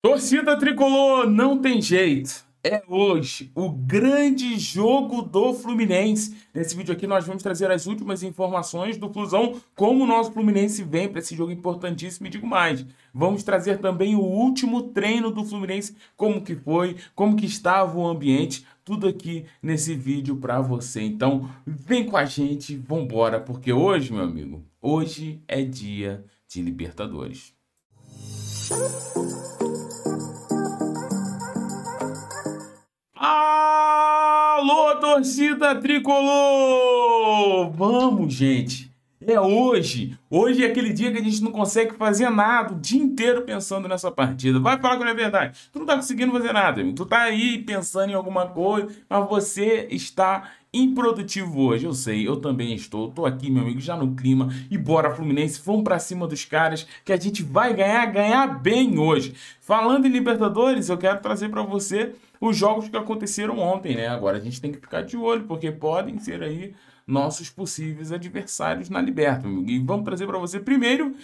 Torcida tricolor, não tem jeito. É hoje o grande jogo do Fluminense. Nesse vídeo aqui nós vamos trazer as últimas informações do Flusão, como o nosso Fluminense vem para esse jogo importantíssimo e digo mais. Vamos trazer também o último treino do Fluminense, como que foi, como que estava o ambiente, tudo aqui nesse vídeo para você. Então, vem com a gente, vambora, porque hoje, meu amigo, hoje é dia de Libertadores. Alô, torcida tricolor! Vamos, gente! É hoje! Hoje é aquele dia que a gente não consegue fazer nada, o dia inteiro pensando nessa partida. Vai falar que não é verdade. Tu não tá conseguindo fazer nada, amigo. Tu tá aí pensando em alguma coisa, mas você está improdutivo hoje, eu sei, eu também estou. Tô aqui, meu amigo, já no clima. E bora, Fluminense, vamos para cima dos caras que a gente vai ganhar, ganhar bem hoje. Falando em Libertadores, eu quero trazer para você os jogos que aconteceram ontem, né? Agora a gente tem que ficar de olho, porque podem ser aí nossos possíveis adversários na Libertadores. E vamos trazer para você primeiro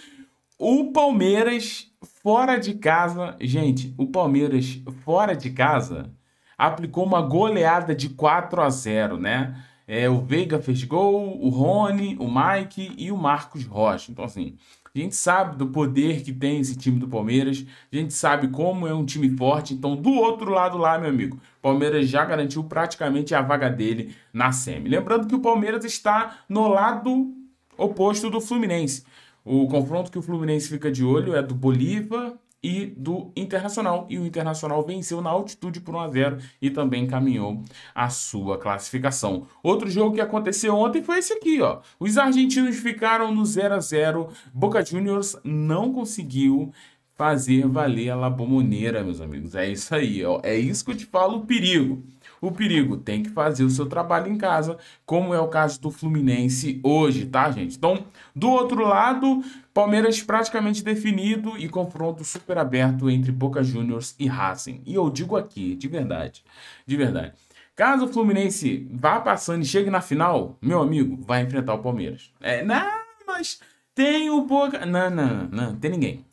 o Palmeiras fora de casa. Gente, o Palmeiras fora de casa aplicou uma goleada de 4 a 0, né? É, o Veiga fez gol, o Rony, o Mike e o Marcos Rocha. Então, assim, a gente sabe do poder que tem esse time do Palmeiras, a gente sabe como é um time forte. Então, do outro lado lá, meu amigo, Palmeiras já garantiu praticamente a vaga dele na SEMI. Lembrando que o Palmeiras está no lado oposto do Fluminense. O confronto que o Fluminense fica de olho é do Bolívar e do Internacional. E o Internacional venceu na altitude por 1 a 0 e também caminhou a sua classificação. Outro jogo que aconteceu ontem foi esse aqui, ó. Os argentinos ficaram no 0 a 0. Boca Juniors não conseguiu fazer valer a La Bombonera, meus amigos. É isso aí, ó. É isso que eu te falo, o perigo. O perigo tem que fazer o seu trabalho em casa, como é o caso do Fluminense hoje, tá, gente? Então, do outro lado, Palmeiras praticamente definido e confronto super aberto entre Boca Juniors e Racing. E eu digo aqui, de verdade, de verdade. Caso o Fluminense vá passando e chegue na final, meu amigo, vai enfrentar o Palmeiras. É, não, mas tem o Boca. Não, não, não, não, tem ninguém.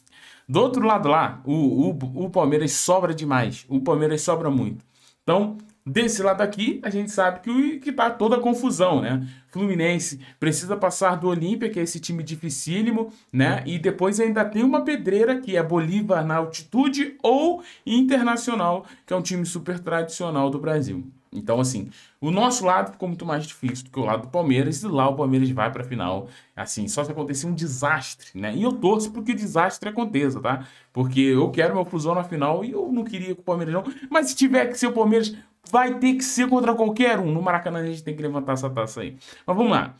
Do outro lado lá, o, o, o Palmeiras sobra demais. O Palmeiras sobra muito. Então, Desse lado aqui, a gente sabe que, que tá toda a confusão, né? Fluminense precisa passar do Olímpia, que é esse time dificílimo, né? E depois ainda tem uma pedreira, que é Bolívar na altitude, ou Internacional, que é um time super tradicional do Brasil. Então, assim, o nosso lado ficou muito mais difícil do que o lado do Palmeiras, e lá o Palmeiras vai para a final. Assim, só se acontecer um desastre, né? E eu torço para que o desastre aconteça, tá? Porque eu quero meu fusão na final e eu não queria com o Palmeiras, não. Mas se tiver que ser o Palmeiras, vai ter que ser contra qualquer um. No Maracanã a gente tem que levantar essa taça aí. Mas vamos lá.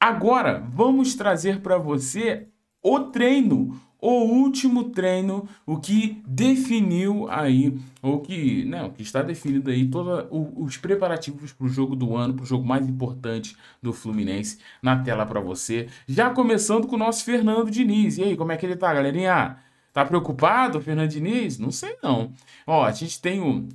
Agora, vamos trazer para você o treino o último treino, o que definiu aí, ou que, né, que está definido aí todos os preparativos para o jogo do ano, para o jogo mais importante do Fluminense, na tela para você. Já começando com o nosso Fernando Diniz. E aí, como é que ele tá, galerinha? Tá preocupado, Fernando Diniz? Não sei não. Ó, a gente tem o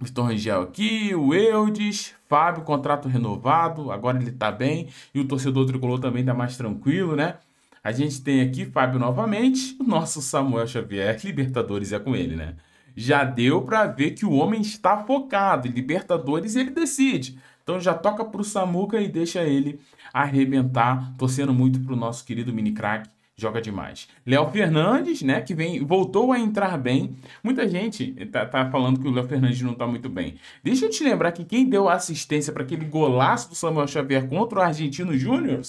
Vitor Rangel aqui, o Eudes, Fábio, contrato renovado, agora ele tá bem, e o torcedor tricolor também tá mais tranquilo, né? A gente tem aqui Fábio novamente, o nosso Samuel Xavier, Libertadores é com ele, né? Já deu para ver que o homem está focado, Libertadores ele decide. Então já toca pro Samuca e deixa ele arrebentar, torcendo muito pro nosso querido mini crack joga demais. Léo Fernandes, né, que vem, voltou a entrar bem. Muita gente tá, tá falando que o Léo Fernandes não tá muito bem. Deixa eu te lembrar que quem deu assistência para aquele golaço do Samuel Xavier contra o Argentino Júnior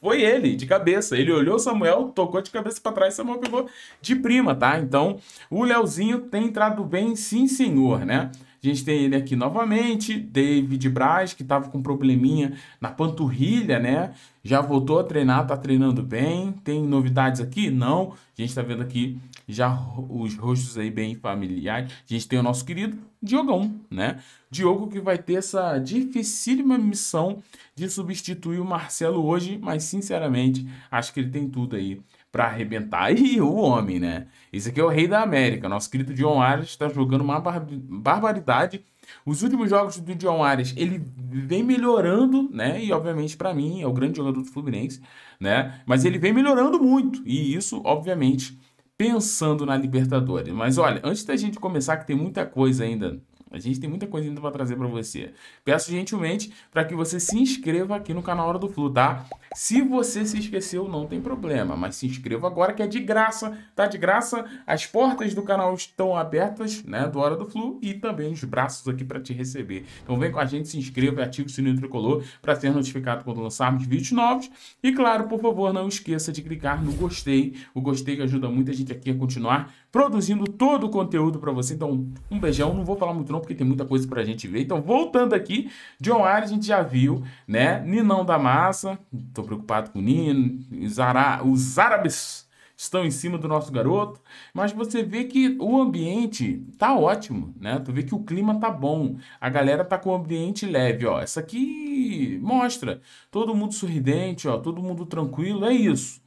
foi ele, de cabeça. Ele olhou Samuel, tocou de cabeça para trás, Samuel pegou de prima, tá? Então, o Leozinho tem entrado bem, sim, senhor, né? A gente tem ele aqui novamente, David Braz, que estava com probleminha na panturrilha, né? Já voltou a treinar, tá treinando bem. Tem novidades aqui? Não. A gente está vendo aqui já os rostos aí bem familiares. A gente tem o nosso querido Diogão, né? Diogo que vai ter essa dificílima missão de substituir o Marcelo hoje, mas sinceramente acho que ele tem tudo aí para arrebentar. E o homem, né? Esse aqui é o rei da América. Nosso querido John Arias está jogando uma bar barbaridade. Os últimos jogos do John Arias, ele vem melhorando, né? E obviamente para mim é o grande jogador do Fluminense, né? Mas ele vem melhorando muito e isso, obviamente, pensando na Libertadores. Mas olha, antes da gente começar, que tem muita coisa ainda a gente tem muita coisa ainda para trazer para você. Peço gentilmente para que você se inscreva aqui no canal Hora do Flu, tá? Se você se esqueceu, não tem problema, mas se inscreva agora que é de graça, tá de graça. As portas do canal estão abertas, né, do Hora do Flu e também os braços aqui para te receber. Então vem com a gente, se inscreva e ative o sininho tricolor para ser notificado quando lançarmos vídeos novos. E claro, por favor, não esqueça de clicar no gostei. O gostei que ajuda muita gente aqui a continuar produzindo todo o conteúdo para você. Então, um beijão, não vou falar muito não porque tem muita coisa pra gente ver. Então, voltando aqui, John Ares a gente já viu, né? Ninão da Massa, tô preocupado com o Nino, os, os árabes estão em cima do nosso garoto, mas você vê que o ambiente tá ótimo, né? Tu vê que o clima tá bom, a galera tá com o ambiente leve, ó. Essa aqui mostra todo mundo sorridente, ó, todo mundo tranquilo, é isso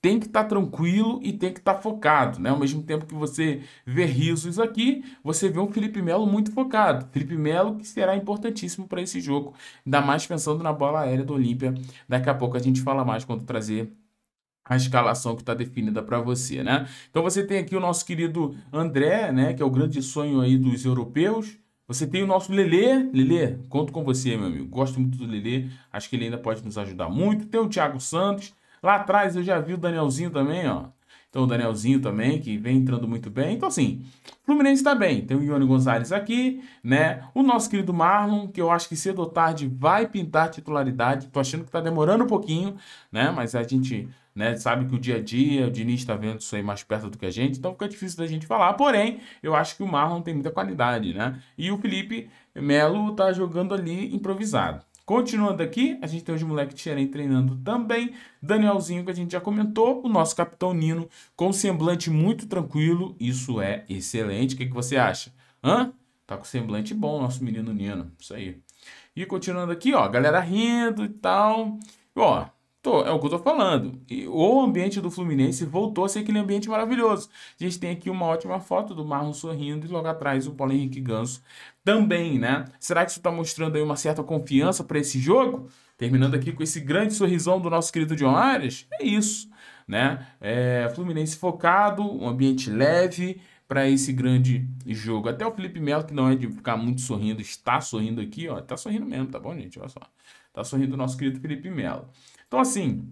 tem que estar tá tranquilo e tem que estar tá focado, né? Ao mesmo tempo que você vê risos aqui, você vê um Felipe Melo muito focado. Felipe Melo que será importantíssimo para esse jogo, ainda mais pensando na bola aérea do Olímpia. Daqui a pouco a gente fala mais quando trazer a escalação que está definida para você, né? Então você tem aqui o nosso querido André, né? Que é o grande sonho aí dos europeus. Você tem o nosso Lelê. Lelê, conto com você, meu amigo. Gosto muito do Lelê. Acho que ele ainda pode nos ajudar muito. Tem o Thiago Santos. Lá atrás eu já vi o Danielzinho também, ó. Então o Danielzinho também, que vem entrando muito bem. Então, assim, Fluminense está bem. Tem o Ione Gonzalez aqui, né? O nosso querido Marlon, que eu acho que cedo ou tarde vai pintar titularidade. Tô achando que tá demorando um pouquinho, né? Mas a gente né, sabe que o dia a dia, o Diniz está vendo isso aí mais perto do que a gente, então fica difícil da gente falar. Porém, eu acho que o Marlon tem muita qualidade, né? E o Felipe Melo tá jogando ali improvisado. Continuando aqui, a gente tem os moleques de treinando também. Danielzinho, que a gente já comentou. O nosso capitão Nino, com semblante muito tranquilo. Isso é excelente. O que, que você acha? Hã? Tá com semblante bom, nosso menino Nino. Isso aí. E continuando aqui, ó, galera rindo e tal. Ó, Tô, é o que eu tô falando. E o ambiente do Fluminense voltou a ser aquele ambiente maravilhoso. A gente tem aqui uma ótima foto do Marlon sorrindo e logo atrás o Paulo Henrique Ganso também, né? Será que isso está mostrando aí uma certa confiança para esse jogo? Terminando aqui com esse grande sorrisão do nosso querido John Arias. É isso, né? É, Fluminense focado, um ambiente leve para esse grande jogo. Até o Felipe Melo, que não é de ficar muito sorrindo, está sorrindo aqui, ó. Tá sorrindo mesmo, tá bom, gente? Olha só. Tá sorrindo o nosso querido Felipe Melo. Então, assim,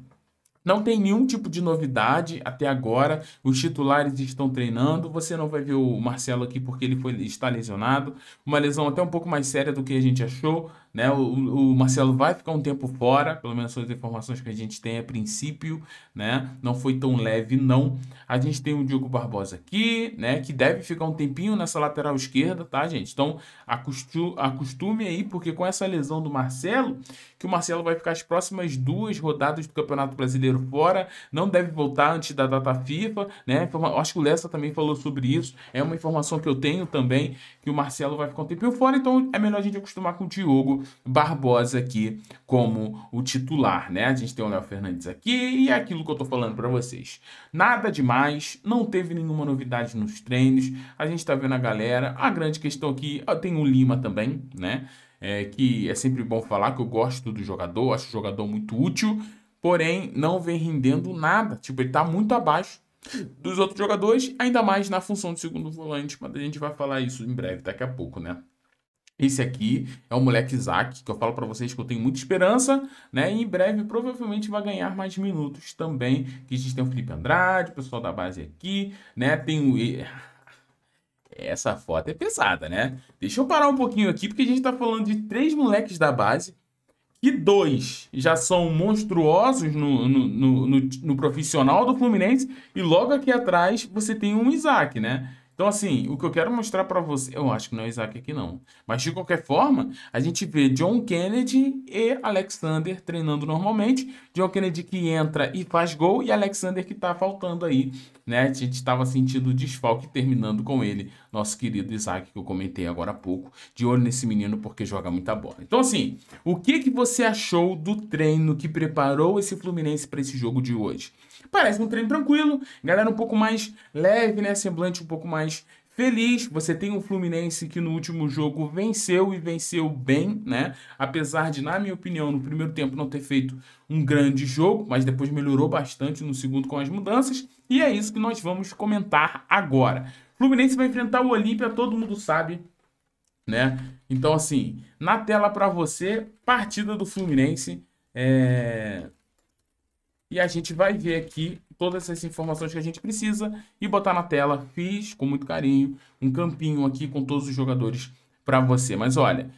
não tem nenhum tipo de novidade até agora. Os titulares estão treinando. Você não vai ver o Marcelo aqui porque ele foi, está lesionado. Uma lesão até um pouco mais séria do que a gente achou. Né? O, o, Marcelo vai ficar um tempo fora, pelo menos as informações que a gente tem a princípio, né? Não foi tão leve, não. A gente tem o Diogo Barbosa aqui, né? Que deve ficar um tempinho nessa lateral esquerda, tá, gente? Então, acostume, acostume aí, porque com essa lesão do Marcelo, que o Marcelo vai ficar as próximas duas rodadas do Campeonato Brasileiro fora, não deve voltar antes da data FIFA, né? Acho que o Lessa também falou sobre isso. É uma informação que eu tenho também, que o Marcelo vai ficar um tempinho fora, então é melhor a gente acostumar com o Diogo Barbosa aqui como o titular, né? A gente tem o Léo Fernandes aqui e é aquilo que eu tô falando para vocês. Nada demais, não teve nenhuma novidade nos treinos. A gente tá vendo a galera. A grande questão aqui, tem o Lima também, né? É, que é sempre bom falar que eu gosto do jogador, acho o jogador muito útil, porém não vem rendendo nada. Tipo, ele tá muito abaixo dos outros jogadores, ainda mais na função de segundo volante, mas a gente vai falar isso em breve, daqui a pouco, né? Esse aqui é o moleque Isaac, que eu falo para vocês que eu tenho muita esperança, né? E em breve provavelmente vai ganhar mais minutos também. Que a gente tem o Felipe Andrade, o pessoal da base aqui, né? Tem o essa foto é pesada, né? Deixa eu parar um pouquinho aqui, porque a gente tá falando de três moleques da base, e dois já são monstruosos no, no, no, no, no profissional do Fluminense, e logo aqui atrás você tem um Isaac, né? Então, assim, o que eu quero mostrar para você, eu acho que não é Isaac aqui não, mas de qualquer forma, a gente vê John Kennedy e Alexander treinando normalmente. John Kennedy que entra e faz gol e Alexander que tá faltando aí, né? A gente estava sentindo o desfalque terminando com ele, nosso querido Isaac que eu comentei agora há pouco, de olho nesse menino porque joga muita bola. Então, assim, o que que você achou do treino que preparou esse Fluminense para esse jogo de hoje? Parece um treino tranquilo, galera um pouco mais leve, né? Semblante um pouco mais feliz. Você tem um Fluminense que no último jogo venceu e venceu bem, né? Apesar de, na minha opinião, no primeiro tempo não ter feito um grande jogo, mas depois melhorou bastante no segundo com as mudanças. E é isso que nós vamos comentar agora. Fluminense vai enfrentar o Olímpia, todo mundo sabe, né? Então, assim, na tela para você, partida do Fluminense. É... E a gente vai ver aqui todas essas informações que a gente precisa e botar na tela. Fiz com muito carinho um campinho aqui com todos os jogadores para você. Mas olha,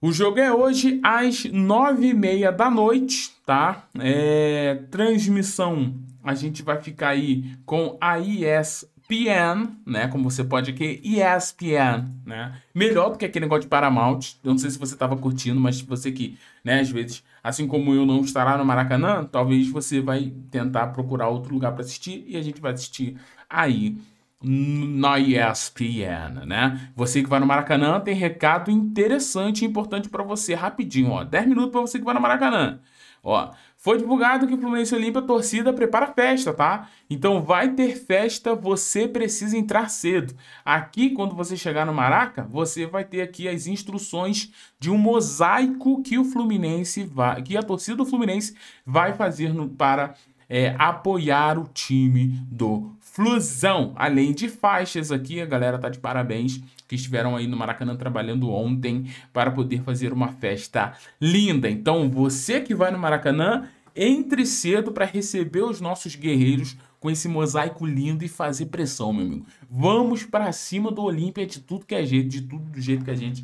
o jogo é hoje às nove e meia da noite, tá? É... Transmissão, a gente vai ficar aí com a ESPN, né? Como você pode aqui, ESPN, né? Melhor do que aquele negócio de Paramount. Eu não sei se você estava curtindo, mas você que, né, às vezes, assim como eu não estará no Maracanã, talvez você vai tentar procurar outro lugar para assistir e a gente vai assistir aí na ESPN, né? Você que vai no Maracanã tem recado interessante e importante para você, rapidinho, ó. 10 minutos para você que vai no Maracanã. Ó, foi divulgado que o Fluminense Olímpia torcida prepara festa, tá? Então vai ter festa, você precisa entrar cedo. Aqui, quando você chegar no Maraca, você vai ter aqui as instruções de um mosaico que o Fluminense vai, que a torcida do Fluminense vai fazer no, para é, apoiar o time do Flusão. Além de faixas aqui, a galera tá de parabéns que estiveram aí no Maracanã trabalhando ontem para poder fazer uma festa linda. Então, você que vai no Maracanã, entre cedo para receber os nossos guerreiros com esse mosaico lindo e fazer pressão, meu amigo. Vamos para cima do Olímpia de tudo que é jeito, de tudo do jeito que a gente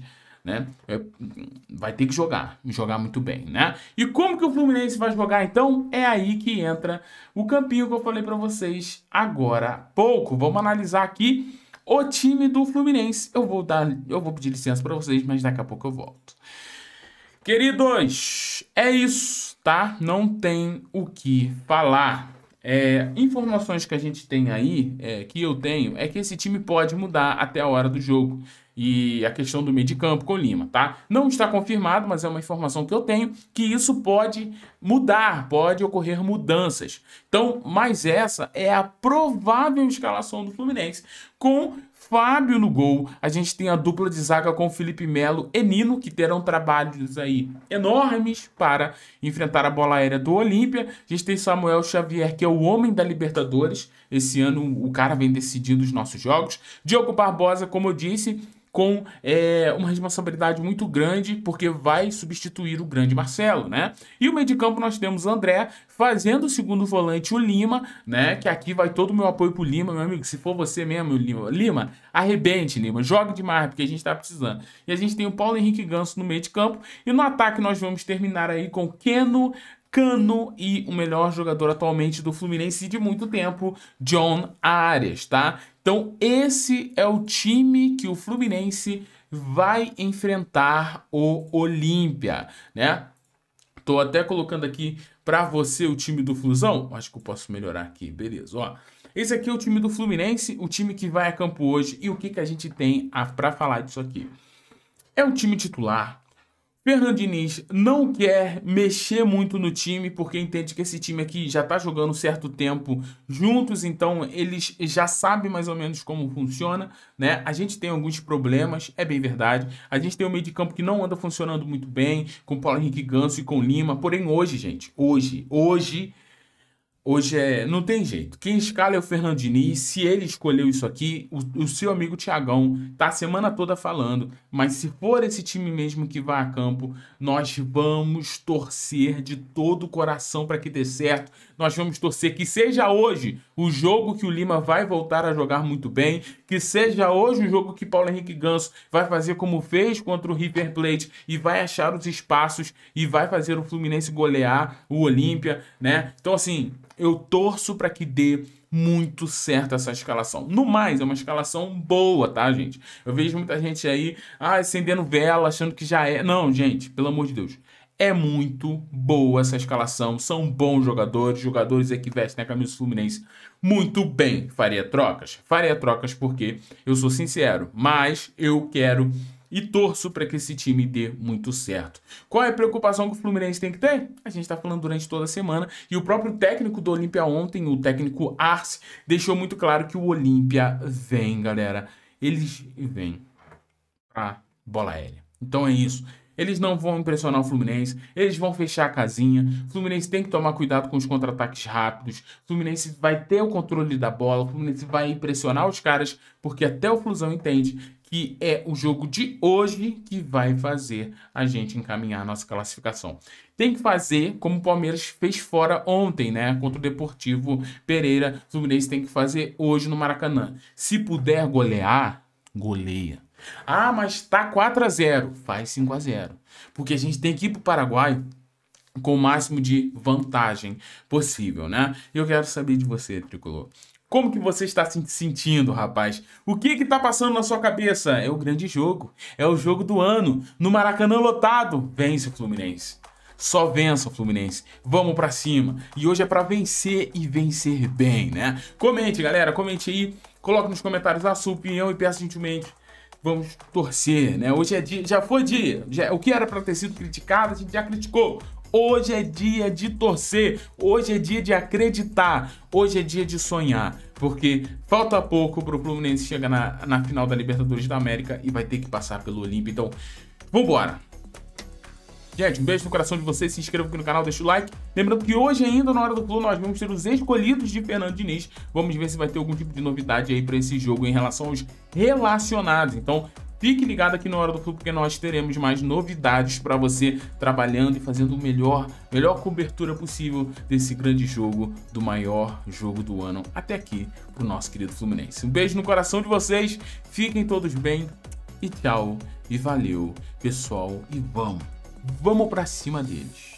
né? É, vai ter que jogar, jogar muito bem, né? E como que o Fluminense vai jogar então? É aí que entra o campinho que eu falei para vocês agora há pouco. Vamos analisar aqui o time do Fluminense. Eu vou dar, eu vou pedir licença para vocês, mas daqui a pouco eu volto. Queridos, é isso, tá? Não tem o que falar. É, informações que a gente tem aí, é, que eu tenho, é que esse time pode mudar até a hora do jogo e a questão do meio de campo com o Lima, tá? Não está confirmado, mas é uma informação que eu tenho que isso pode mudar, pode ocorrer mudanças. Então, mas essa é a provável escalação do Fluminense com Fábio no gol. A gente tem a dupla de zaga com Felipe Melo e Nino, que terão trabalhos aí enormes para enfrentar a bola aérea do Olímpia. A gente tem Samuel Xavier, que é o homem da Libertadores. Esse ano o cara vem decidindo os nossos jogos. Diogo Barbosa, como eu disse, com é, uma responsabilidade muito grande, porque vai substituir o grande Marcelo, né? E o meio de campo nós temos André fazendo o segundo volante o Lima, né? Que aqui vai todo o meu apoio pro Lima, meu amigo. Se for você mesmo, Lima, Lima, arrebente, Lima, jogue demais, porque a gente tá precisando. E a gente tem o Paulo Henrique Ganso no meio de campo. E no ataque nós vamos terminar aí com Keno, Cano e o melhor jogador atualmente do Fluminense de muito tempo, John Arias, tá? Então, esse é o time que o Fluminense vai enfrentar o Olímpia, né? Tô até colocando aqui para você o time do Flusão. Acho que eu posso melhorar aqui, beleza, ó. Esse aqui é o time do Fluminense, o time que vai a campo hoje e o que, que a gente tem para falar disso aqui. É o time titular, Fernando Diniz não quer mexer muito no time porque entende que esse time aqui já está jogando certo tempo juntos, então eles já sabem mais ou menos como funciona, né? A gente tem alguns problemas, é bem verdade. A gente tem um meio de campo que não anda funcionando muito bem, com Paulo Henrique Ganso e com Lima. Porém, hoje, gente, hoje, hoje Hoje é. Não tem jeito. Quem escala é o Fernando Diniz. Se ele escolheu isso aqui, o, o, seu amigo Tiagão tá a semana toda falando. Mas se for esse time mesmo que vai a campo, nós vamos torcer de todo o coração para que dê certo. Nós vamos torcer que seja hoje o jogo que o Lima vai voltar a jogar muito bem. Que seja hoje o jogo que Paulo Henrique Ganso vai fazer como fez contra o River Plate e vai achar os espaços e vai fazer o Fluminense golear o Olímpia, né? Então, assim eu torço para que dê muito certo essa escalação. No mais, é uma escalação boa, tá, gente? Eu vejo muita gente aí ah, acendendo vela, achando que já é. Não, gente, pelo amor de Deus. É muito boa essa escalação. São bons jogadores, jogadores que vestem a camisa Fluminense muito bem. Faria trocas? Faria trocas porque eu sou sincero, mas eu quero e torço para que esse time dê muito certo. Qual é a preocupação que o Fluminense tem que ter? A gente está falando durante toda a semana e o próprio técnico do Olímpia ontem, o técnico Arce, deixou muito claro que o Olímpia vem, galera. Eles vêm para bola aérea. Então é isso. eles não vão impressionar o Fluminense, eles vão fechar a casinha. O Fluminense tem que tomar cuidado com os contra-ataques rápidos. O Fluminense vai ter o controle da bola, o Fluminense vai impressionar os caras, porque até o Flusão entende que é o jogo de hoje que vai fazer a gente encaminhar a nossa classificação. Tem que fazer como o Palmeiras fez fora ontem, né? Contra o Deportivo Pereira. O Fluminense tem que fazer hoje no Maracanã. Se puder golear, goleia. Ah, mas tá 4 a 0 Faz 5 a 0 Porque a gente tem que ir pro Paraguai com o máximo de vantagem possível, né? Eu quero saber de você, Tricolor. Como que você está se sentindo, rapaz? O que que tá passando na sua cabeça? É o grande jogo. É o jogo do ano. No Maracanã lotado. Vence o Fluminense. Só vença o Fluminense. Vamos para cima. E hoje é para vencer e vencer bem, né? Comente, galera. Comente aí. Coloque nos comentários a sua opinião e peça gentilmente vamos torcer, né? Hoje é dia, já foi dia. Já, o que era para ter sido criticado, a gente já criticou. Hoje é dia de torcer, hoje é dia de acreditar, hoje é dia de sonhar, porque falta pouco para o Fluminense chegar na, na final da Libertadores da América e vai ter que passar pelo Olímpio. Então, vambora! Gente, um beijo no coração de vocês, se inscreva aqui no canal, deixa o like. Lembrando que hoje ainda, na hora do Flu, nós vamos ter os escolhidos de Fernando Diniz. Vamos ver se vai ter algum tipo de novidade aí para esse jogo em relação aos relacionados. Então, Fique ligado aqui na Hora do Flu, porque nós teremos mais novidades para você trabalhando e fazendo o melhor, melhor cobertura possível desse grande jogo, do maior jogo do ano até aqui pro nosso querido Fluminense. Um beijo no coração de vocês, fiquem todos bem e tchau. E valeu, pessoal, e vamos, vamos para cima deles.